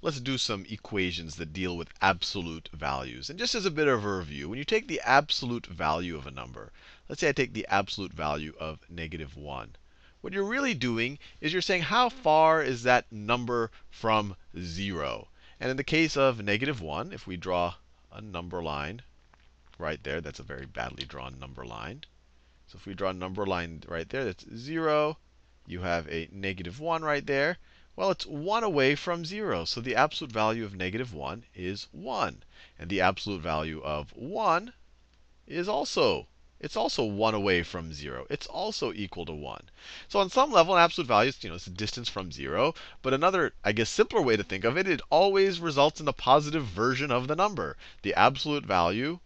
let's do some equations that deal with absolute values. And just as a bit of a review, when you take the absolute value of a number, let's say I take the absolute value of negative 1. What you're really doing is you're saying how far is that number from 0? And in the case of negative 1, if we draw a number line right there, that's a very badly drawn number line. So if we draw a number line right there, that's 0. You have a negative 1 right there. Well, it's 1 away from 0. So the absolute value of negative 1 is 1. And the absolute value of 1 is also it's also 1 away from 0. It's also equal to 1. So on some level, an absolute value is you know, it's a distance from 0. But another, I guess, simpler way to think of it, it always results in the positive version of the number. The absolute value,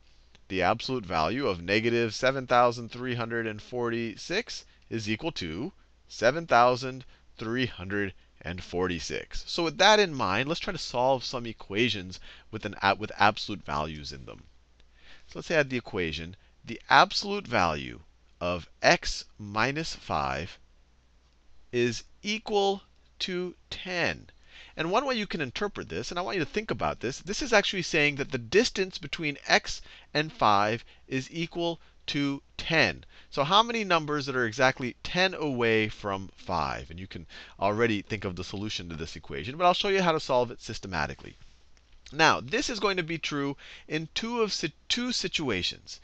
the absolute value of negative 7,346 is equal to 7,346. So with that in mind, let's try to solve some equations with, an, with absolute values in them. So let's add the equation the absolute value of x minus 5 is equal to 10. And one way you can interpret this, and I want you to think about this, this is actually saying that the distance between x and 5 is equal to 10. So how many numbers that are exactly 10 away from 5? And you can already think of the solution to this equation, but I'll show you how to solve it systematically. Now, this is going to be true in two of two situations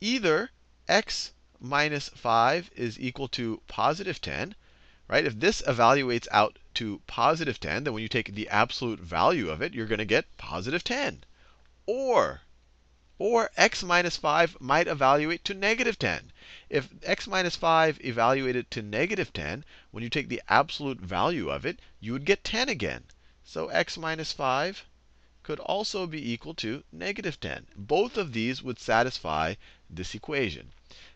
either x minus 5 is equal to positive 10, right? If this evaluates out to positive 10, then when you take the absolute value of it, you're going to get positive 10. Or, or x minus 5 might evaluate to negative 10. If x minus 5 evaluated to negative 10, when you take the absolute value of it, you would get 10 again. So x minus 5 could also be equal to negative 10. Both of these would satisfy this equation.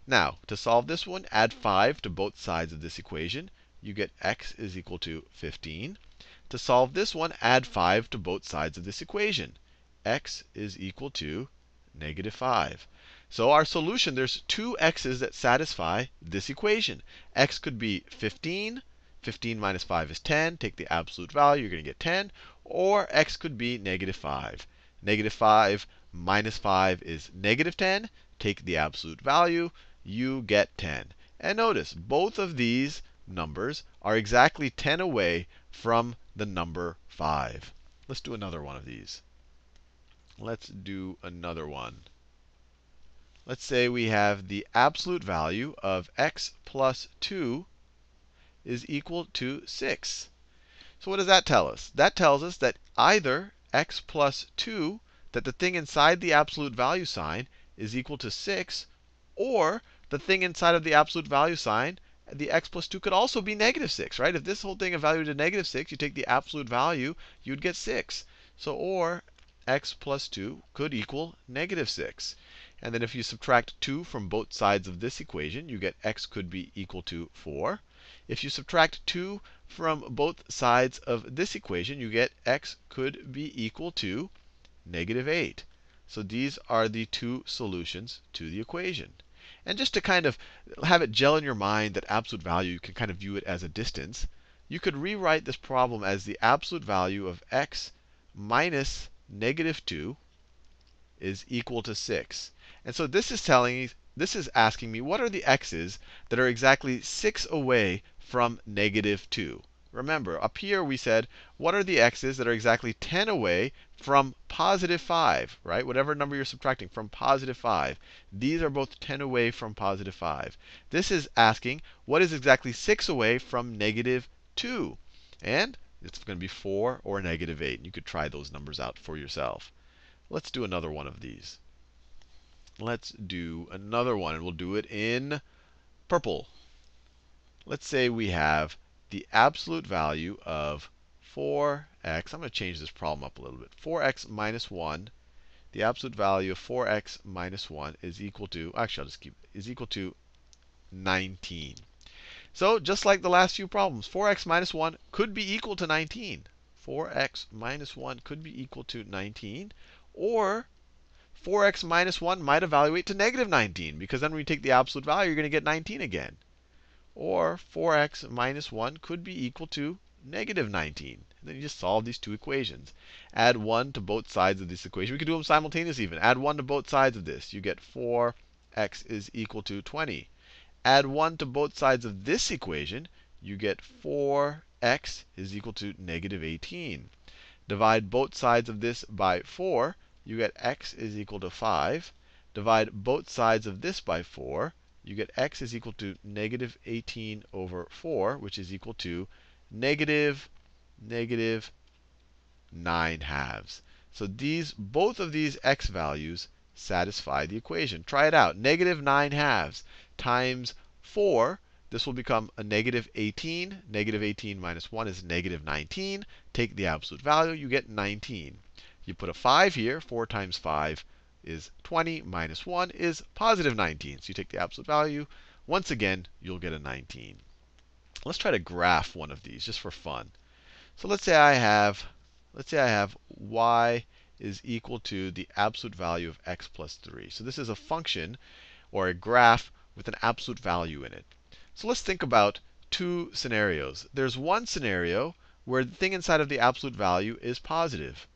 Now, to solve this one, add 5 to both sides of this equation. You get x is equal to 15. To solve this one, add 5 to both sides of this equation. x is equal to negative 5. So our solution, there's two x's that satisfy this equation. x could be 15. 15 minus 5 is 10. Take the absolute value, you're going to get 10. Or x could be negative 5. Negative 5 minus 5 is negative 10. Take the absolute value, you get 10. And notice, both of these numbers are exactly 10 away from the number 5. Let's do another one of these. Let's do another one. Let's say we have the absolute value of x plus 2 is equal to 6. So what does that tell us? That tells us that either x plus 2, that the thing inside the absolute value sign is equal to 6, or the thing inside of the absolute value sign, the x plus 2 could also be negative 6, right? If this whole thing evaluated to negative 6, you take the absolute value, you'd get 6. So or x plus 2 could equal negative 6. And then if you subtract 2 from both sides of this equation, you get x could be equal to 4. If you subtract 2 from both sides of this equation, you get x could be equal to negative 8. So these are the two solutions to the equation. And just to kind of have it gel in your mind that absolute value, you can kind of view it as a distance, you could rewrite this problem as the absolute value of x minus negative 2 is equal to 6. And so this is telling me, this is asking me what are the x's that are exactly 6 away from negative 2. Remember, up here we said, what are the x's that are exactly 10 away from positive 5, right? Whatever number you're subtracting from positive 5. These are both 10 away from positive 5. This is asking, what is exactly 6 away from negative 2? And it's going to be 4 or negative 8. You could try those numbers out for yourself. Let's do another one of these. Let's do another one, and we'll do it in purple let's say we have the absolute value of 4x. I'm going to change this problem up a little bit. 4x minus 1. The absolute value of 4x minus 1 is equal to, actually, I'll just keep, is equal to 19. So just like the last few problems, 4x minus 1 could be equal to 19. 4x minus 1 could be equal to 19. Or 4x minus 1 might evaluate to negative 19, because then when you take the absolute value, you're going to get 19 again. Or 4x minus 1 could be equal to negative 19. And then you just solve these two equations. Add 1 to both sides of this equation. We could do them simultaneously even. Add 1 to both sides of this. You get 4x is equal to 20. Add 1 to both sides of this equation. You get 4x is equal to negative 18. Divide both sides of this by 4. You get x is equal to 5. Divide both sides of this by 4 you get x is equal to negative 18 over 4, which is equal to negative, negative 9 halves. So these, both of these x values satisfy the equation. Try it out. Negative 9 halves times 4, this will become a negative 18. Negative 18 minus 1 is negative 19. Take the absolute value, you get 19. You put a 5 here. 4 times 5 is 20 minus 1 is positive 19. So you take the absolute value. Once again, you'll get a 19. Let's try to graph one of these just for fun. So let's say I have, let's say I have y is equal to the absolute value of x plus 3. So this is a function or a graph with an absolute value in it. So let's think about two scenarios. There's one scenario where the thing inside of the absolute value is positive.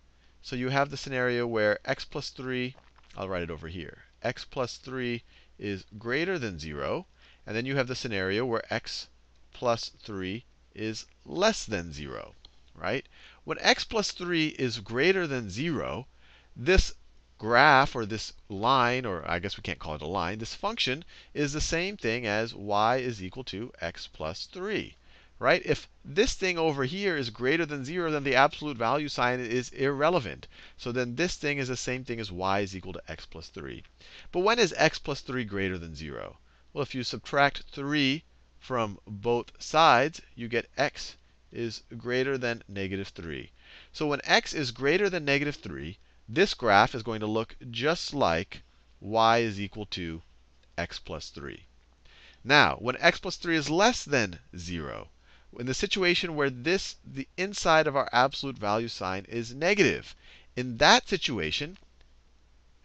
So you have the scenario where x plus 3 I'll write it over here. x plus 3 is greater than 0. And then you have the scenario where x plus 3 is less than 0. Right? When x plus 3 is greater than 0, this graph or this line, or I guess we can't call it a line, this function is the same thing as y is equal to x plus 3 right? If this thing over here is greater than 0, then the absolute value sign is irrelevant. So then this thing is the same thing as y is equal to x plus 3. But when is x plus 3 greater than 0? Well, if you subtract 3 from both sides, you get x is greater than negative 3. So when x is greater than negative 3, this graph is going to look just like y is equal to x plus 3. Now, when x plus 3 is less than 0, in the situation where this, the inside of our absolute value sign is negative. In that situation,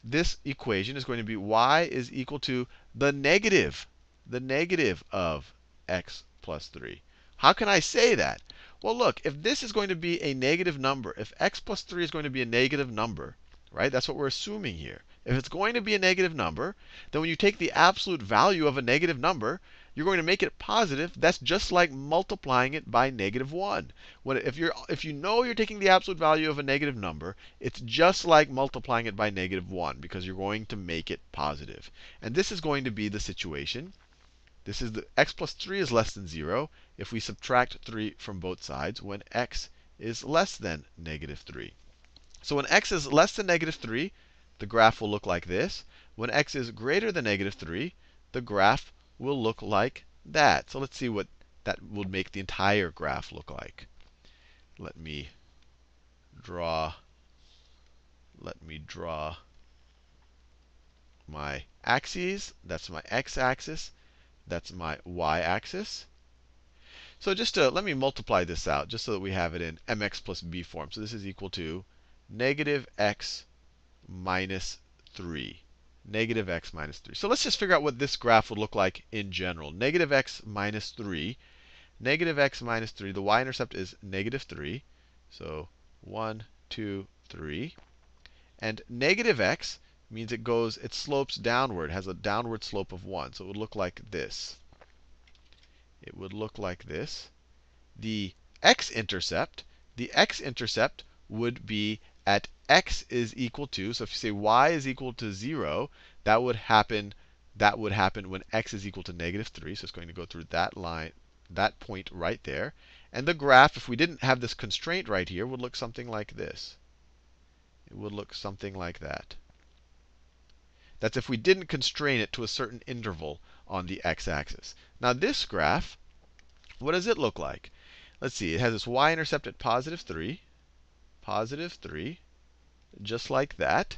this equation is going to be y is equal to the negative, the negative of x plus 3. How can I say that? Well, look, if this is going to be a negative number, if x plus 3 is going to be a negative number, right? That's what we're assuming here. If it's going to be a negative number, then when you take the absolute value of a negative number, you're going to make it positive. That's just like multiplying it by negative 1. When, if, you're, if you know you're taking the absolute value of a negative number, it's just like multiplying it by negative 1 because you're going to make it positive. And this is going to be the situation. This is the x plus 3 is less than 0 if we subtract 3 from both sides when x is less than negative 3. So when x is less than negative 3, the graph will look like this. When x is greater than negative 3, the graph will look like that. So let's see what that would make the entire graph look like. Let me draw let me draw my axes. That's my x-axis. That's my y-axis. So just to, let me multiply this out just so that we have it in mx plus b form. So this is equal to negative x minus 3 negative x minus 3. So let's just figure out what this graph would look like in general. Negative x minus 3. Negative x minus 3. The y-intercept is negative 3. So 1, 2, 3. And negative x means it goes, it slopes downward, has a downward slope of 1. So it would look like this. It would look like this. The x-intercept, the x-intercept would be at x is equal to, so if you say y is equal to 0, that would happen that would happen when x is equal to negative 3. So it's going to go through that line, that point right there. And the graph, if we didn't have this constraint right here, would look something like this. It would look something like that. That's if we didn't constrain it to a certain interval on the x-axis. Now this graph, what does it look like? Let's see, it has this y-intercept at positive 3 positive 3, just like that.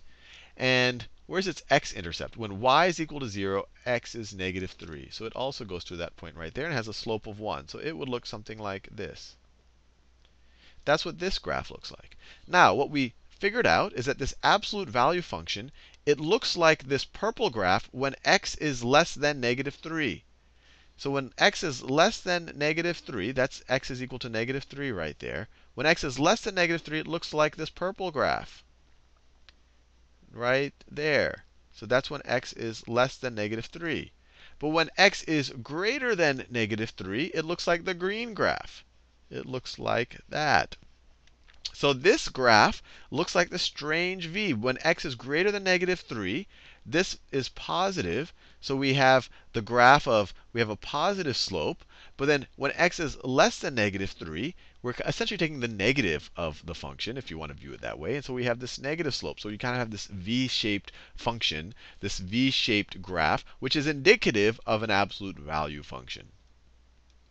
And where's its x-intercept? When y is equal to 0, x is negative 3. So it also goes to that point right there and has a slope of 1. So it would look something like this. That's what this graph looks like. Now, what we figured out is that this absolute value function, it looks like this purple graph when x is less than negative 3. So when x is less than negative 3, that's x is equal to negative 3 right there. When x is less than negative 3, it looks like this purple graph. Right there. So that's when x is less than negative 3. But when x is greater than negative 3, it looks like the green graph. It looks like that. So this graph looks like the strange v. When x is greater than negative 3, this is positive. So we have the graph of, we have a positive slope. But then when x is less than negative 3, we're essentially taking the negative of the function, if you want to view it that way. And so we have this negative slope. So you kind of have this v-shaped function, this v-shaped graph, which is indicative of an absolute value function.